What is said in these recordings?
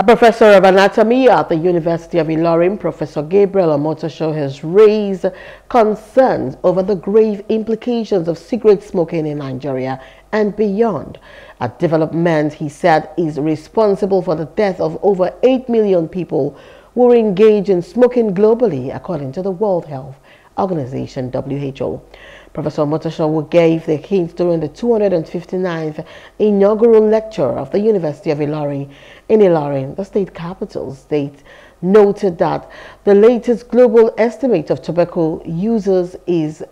A professor of anatomy at the University of Ilorin, Professor Gabriel Omotoso, has raised concerns over the grave implications of cigarette smoking in Nigeria and beyond. A development, he said, is responsible for the death of over 8 million people who are engaged in smoking globally, according to the World Health Organization, WHO. Professor Omotoso gave the hint during the 259th inaugural lecture of the University of Ilorin in Ilorin, the state capital state, noted that the latest global estimate of tobacco users is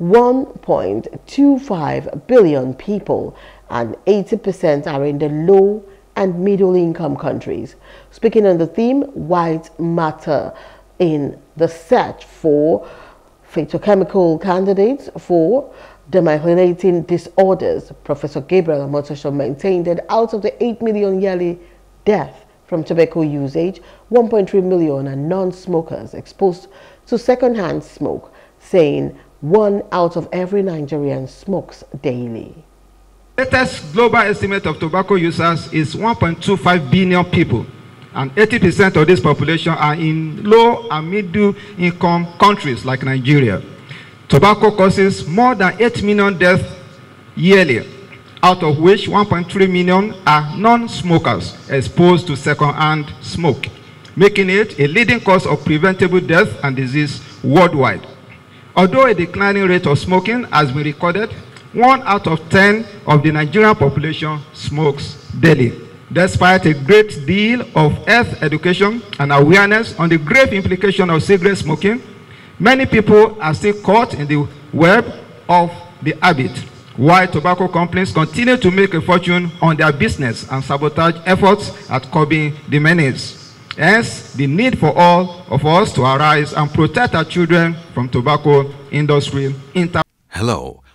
1.25 billion people and 80% are in the low and middle income countries. Speaking on the theme, White Matter in the search for phytochemical candidates for demyelinating disorders. Professor Gabriel Omotoso maintained that out of the 8 million yearly death from tobacco usage, 1.3 million are non-smokers exposed to secondhand smoke, saying one out of every Nigerian smokes daily. The Latest global estimate of tobacco users is 1.25 billion people and 80% of this population are in low and middle income countries like Nigeria. Tobacco causes more than 8 million deaths yearly, out of which 1.3 million are non-smokers exposed to second-hand smoke, making it a leading cause of preventable death and disease worldwide. Although a declining rate of smoking has been recorded, one out of 10 of the Nigerian population smokes daily despite a great deal of health education and awareness on the grave implication of cigarette smoking, many people are still caught in the web of the habit, while tobacco companies continue to make a fortune on their business and sabotage efforts at curbing the menace. Hence, the need for all of us to arise and protect our children from tobacco industry. Hello.